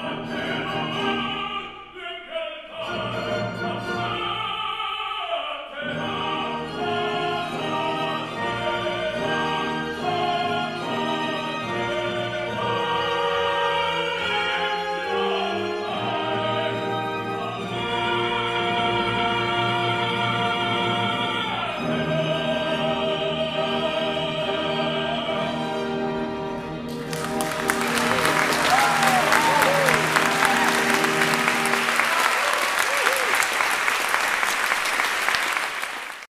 Amen.